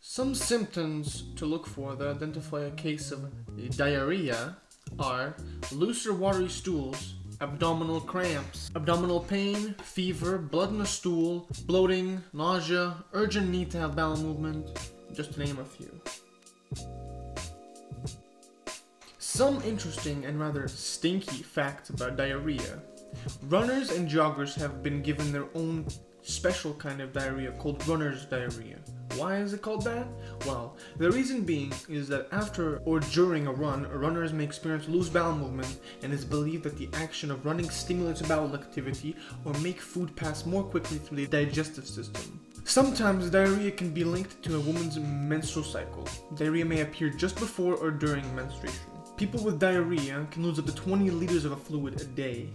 Some symptoms to look for that identify a case of diarrhea are looser watery stools, abdominal cramps, abdominal pain, fever, blood in the stool, bloating, nausea, urgent need to have bowel movement, just to name a few. Some interesting and rather stinky facts about diarrhea. Runners and joggers have been given their own special kind of diarrhea called runner's diarrhea. Why is it called that? Well, the reason being is that after or during a run, runners may experience loose bowel movement and it's believed that the action of running stimulates bowel activity or make food pass more quickly through the digestive system. Sometimes diarrhea can be linked to a woman's menstrual cycle. Diarrhea may appear just before or during menstruation. People with diarrhea can lose up to 20 liters of a fluid a day.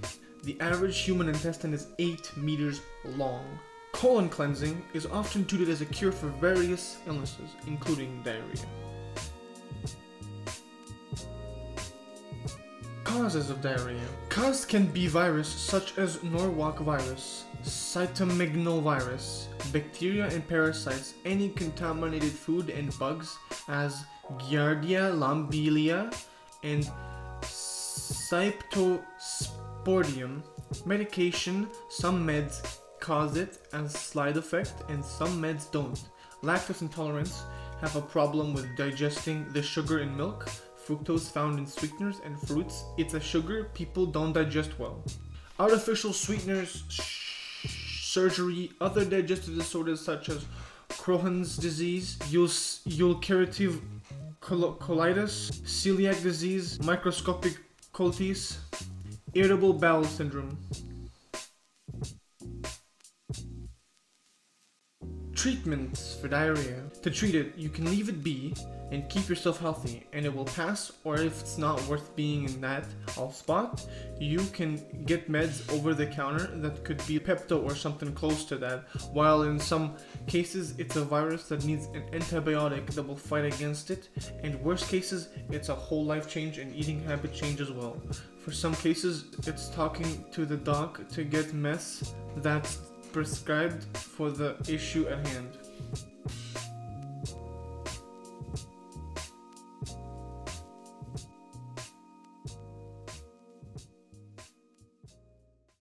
The average human intestine is 8 meters long. Colon cleansing is often touted as a cure for various illnesses, including diarrhea. Causes of diarrhea. Causes can be virus such as Norwalk virus, cytomegalovirus, bacteria and parasites, any contaminated food and bugs as Giardia lamblia and Cryptosporidium. Medication, some meds cause it as side effect and some meds don't. Lactose intolerance have a problem with digesting the sugar in milk, fructose found in sweeteners and fruits. It's a sugar people don't digest well. Artificial sweeteners, surgery, other digestive disorders such as Crohn's disease, ul- ulcerative colitis, celiac disease, microscopic colitis, irritable bowel syndrome. Treatments for diarrhea. To treat it, you can leave it be and keep yourself healthy, and it will pass. Or if it's not worth being in that all spot, you can get meds over the counter that could be Pepto or something close to that. While in some cases, it's a virus that needs an antibiotic that will fight against it. And worst cases, it's a whole life change and eating habit change as well. For some cases, it's talking to the doc to get meds that's prescribed for the issue at hand.